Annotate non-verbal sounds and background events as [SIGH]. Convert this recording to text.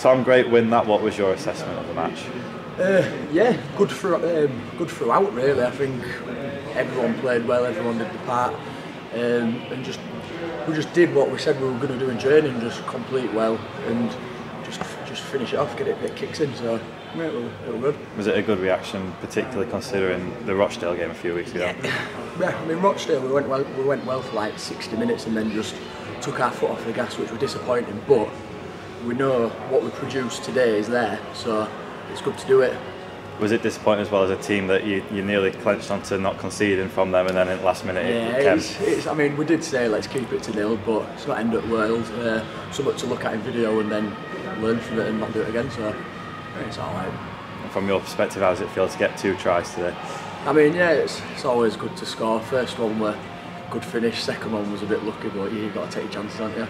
Tom, great win that. What was your assessment of the match? Uh, yeah, good for um, good throughout. Really, I think everyone played well. Everyone did the part, um, and just we just did what we said we were going to do in training. Just complete well and just just finish it off, get it, get kicks in. So yeah, it was, it was good. Was it a good reaction, particularly considering the Rochdale game a few weeks ago? Yeah, [LAUGHS] Yeah, I mean Rochdale, we went well. We went well for like 60 minutes, and then just took our foot off the gas, which was disappointing. But we know what we produced today is there, so it's good to do it. Was it disappointing as well as a team that you, you nearly clenched onto not conceding from them and then at last minute yeah, it came? It's, it's, I mean, we did say let's keep it to nil, but it's not end the world. Uh, something to look at in video and then learn from it and not do it again. So it's all right. From your perspective, how does it feel to get two tries today? I mean, yeah, it's, it's always good to score. First one were good finish. Second one was a bit lucky, but you've got to take chances, haven't you?